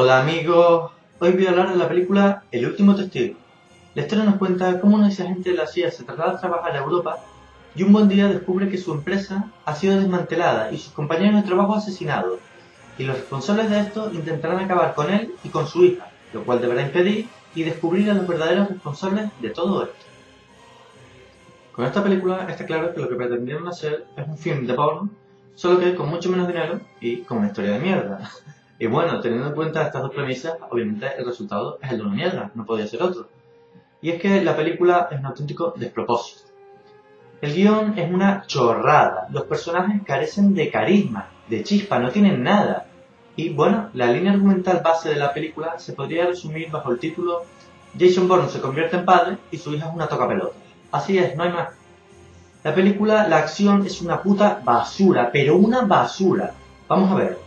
Hola amigos, hoy voy a hablar de la película El último testigo. La historia nos cuenta cómo una agente de la CIA se traslada a trabajar a Europa y un buen día descubre que su empresa ha sido desmantelada y sus compañeros de trabajo asesinados, y los responsables de esto intentarán acabar con él y con su hija, lo cual deberá impedir y descubrir a los verdaderos responsables de todo esto. Con esta película está claro que lo que pretendieron hacer es un film de porno, solo que con mucho menos dinero y con una historia de mierda. Y bueno, teniendo en cuenta estas dos premisas, obviamente el resultado es el de una mierda, no podía ser otro. Y es que la película es un auténtico despropósito. El guion es una chorrada, los personajes carecen de carisma, de chispa, no tienen nada. Y bueno, la línea argumental base de la película se podría resumir bajo el título Jason Bourne se convierte en padre y su hija es una toca pelota. Así es, no hay más. La película, la acción es una puta basura, pero una basura. Vamos a ver,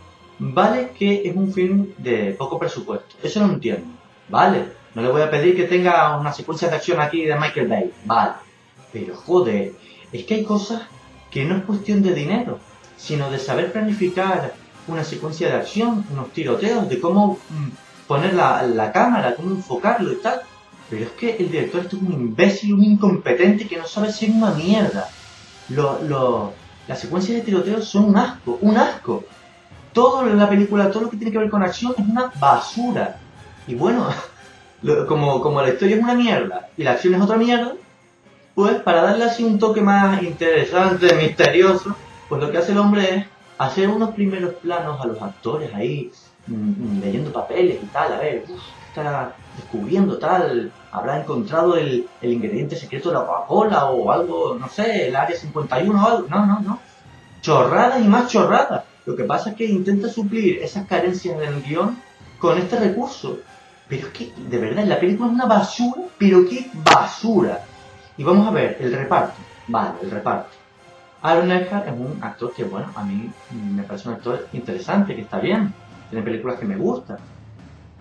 Vale que es un film de poco presupuesto, eso no entiendo. Vale, no le voy a pedir que tenga una secuencia de acción aquí de Michael Bay, vale. Pero joder, es que hay cosas que no es cuestión de dinero, sino de saber planificar una secuencia de acción, unos tiroteos, de cómo mm, poner la, cámara, cómo enfocarlo y tal. Pero es que el director es un imbécil, un incompetente que no sabe ser una mierda. Lo, las secuencias de tiroteos son un asco, un asco todo en la película, todo lo que tiene que ver con acción es una basura. Y bueno, como, como la historia es una mierda y la acción es otra mierda, pues para darle así un toque más interesante, misterioso, pues lo que hace el hombre es hacer unos primeros planos a los actores ahí, mm, leyendo papeles y tal, a ver, uf, estará descubriendo tal, habrá encontrado el, el ingrediente secreto de la Coca-Cola o algo, no sé, el área 51 o algo, no, no, no, chorradas y más chorradas. Lo que pasa es que intenta suplir esas carencias del guion con este recurso. Pero es que, de verdad, la película es una basura, pero qué basura. Y vamos a ver, el reparto. Vale, el reparto. Aaron Eckhart es un actor que, bueno, a mí me parece un actor interesante, que está bien. Tiene películas que me gustan.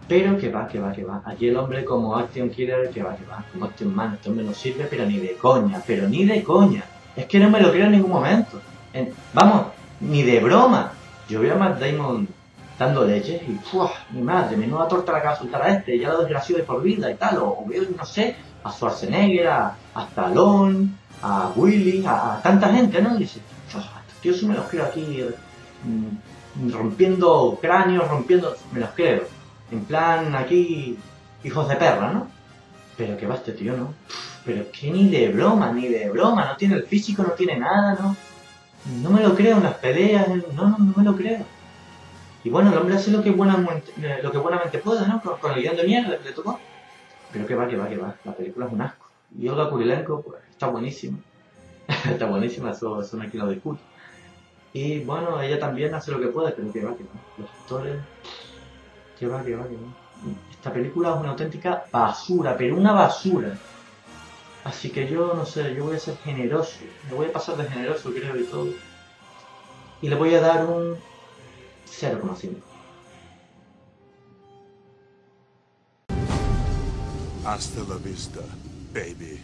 Pero que va, que va, que va. Aquí el hombre como Action Killer, que va, que va. Como Action Man, este hombre no sirve, pero ni de coña, pero ni de coña. Es que no me lo creo en ningún momento. Vamos, ni de broma. Yo veo a Matt Damon dando leches y ¡fua! Mi madre, menuda torta la que va a soltar a este, ya lo desgració de por vida y tal. O, veo, no sé, a Schwarzenegger, a, a Stallone, a Willy, a, tanta gente, ¿no? Y dice, tío, sí me los creo aquí mm, rompiendo cráneos, rompiendo, me los creo. En plan, aquí, hijos de perra, ¿no? Pero que va este tío, ¿no? Pero que ni de broma, ni de broma, no tiene el físico, no tiene nada, ¿no? No me lo creo en las peleas, no, no, no me lo creo. Y bueno, el hombre hace lo que buenamente, lo que buenamente puede, ¿no? Con, el guion de mierda le tocó. Pero que va, que va, que va. La película es un asco. Y Olga Kurilenko, pues, está buenísima. está buenísima, eso, eso no hay que lo discute. Y bueno, ella también hace lo que puede, pero que va, que va. Los actores, que va, que va, que va. Esta película es una auténtica basura, pero una basura. Así que yo, no sé, yo voy a ser generoso. Me voy a pasar de generoso, creo, y todo. Y le voy a dar un 0,5. Hasta la vista, baby.